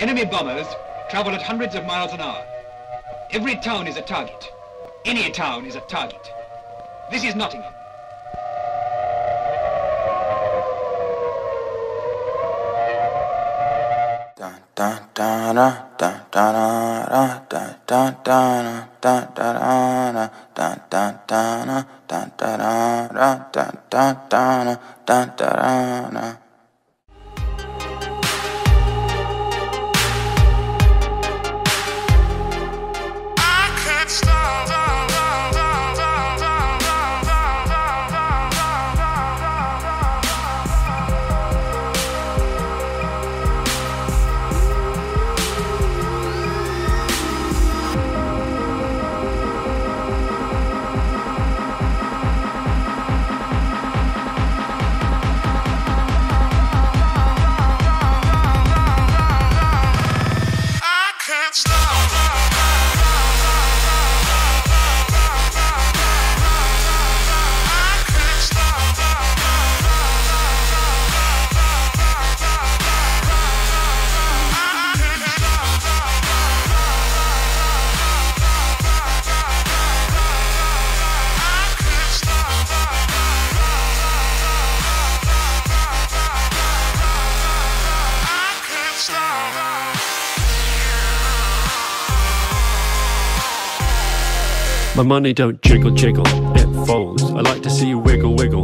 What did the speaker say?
Enemy bombers travel at hundreds of miles an hour. Every town is a target. Any town is a target. This is Nottingham. My money don't jiggle jiggle, it falls. I like to see you wiggle wiggle.